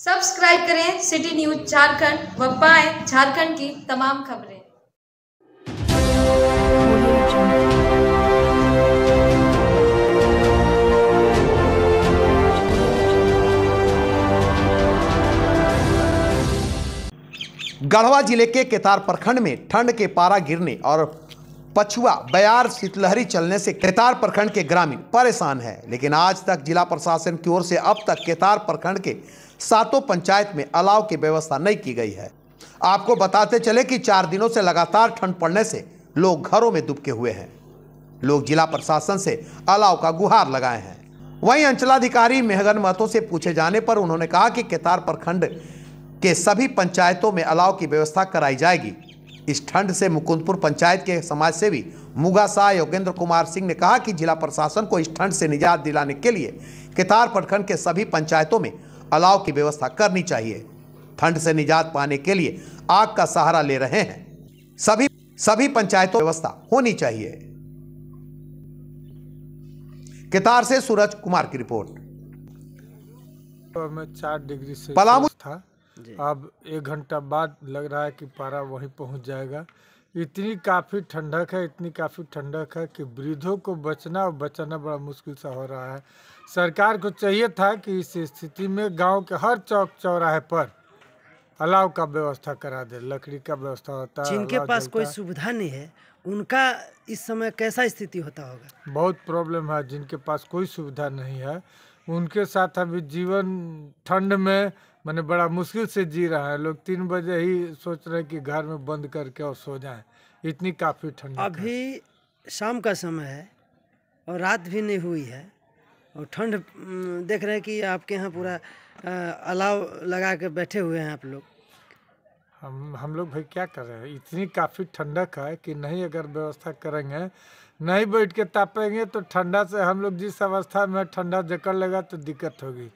Subscribe करें city news Jharkhand व पाएँ झारखंड की तमाम खबरें। गढ़वा ज़िले के केतार प्रखंड में ठंड के पारा गिरने और पछुआ बयार शीतलहरी चलने से केतार प्रखंड के ग्रामीण परेशान है। लेकिन आज तक जिला प्रशासन की ओर से अब तक केतार प्रखंड के सातों पंचायत में अलाव की व्यवस्था नहीं की गई है। आपको बताते चले कि चार दिनों से लगातार ठंड पड़ने से लोग घरों में दुबके हुए हैं। लोग जिला प्रशासन से अलाव का गुहार लगाए हैं। वहीं अंचलाधिकारी मेहगन महतो से पूछे जाने पर उन्होंने कहा कि केतार प्रखंड के सभी पंचायतों में अलाव की व्यवस्था कराई जाएगी। इस ठंड से मुकुंदपुर पंचायत के समाज सेवी मुगा शाह योगेंद्र कुमार सिंह ने कहा कि जिला प्रशासन को इस ठंड से निजात दिलाने के लिए केतार प्रखंड के सभी पंचायतों में अलाव की व्यवस्था करनी चाहिए। ठंड से निजात पाने के लिए आग का सहारा ले रहे हैं। सभी सभी पंचायतों व्यवस्था होनी चाहिए। केतार से सूरज कुमार की रिपोर्ट। तो चार डिग्री से पलामू- था। अब एक घंटा बाद लग रहा है कि पारा वहीं पहुँच जाएगा। इतनी काफ़ी ठंडक है इतनी काफ़ी ठंडक है कि वृद्धों को बचना और बचाना बड़ा मुश्किल सा हो रहा है। सरकार को चाहिए था कि इस स्थिति में गाँव के हर चौक चौराहे पर अलाव का व्यवस्था करा दे लकड़ी का व्यवस्था होता है जिनके पास कोई सुविधा नहीं है उनका इस समय कैसा स्थिति होता होगा? बहुत प्रॉब्लम है जिनके पास कोई सुविधा नहीं है उनके साथ अभी जीवन ठंड में मैंने बड़ा मुश्किल से जी रहा है। लोग तीन बजे ही सोच रहे हैं कि घर में बंद करके और सो जाएँ। इतनी काफ़ी ठंड अभी शाम का समय है और रात भी नहीं हुई है और ठंड देख रहे हैं कि आपके यहाँ पूरा अलाव लगा के बैठे हुए हैं आप लोग। हम हम लोग भाई क्या कर रहे हैं? इतनी काफ़ी ठंडक है कि नहीं अगर व्यवस्था करेंगे नहीं बैठ के तापेंगे तो ठंडा से हम लोग जिस अवस्था में ठंडा जकड़ लेगा तो दिक्कत होगी।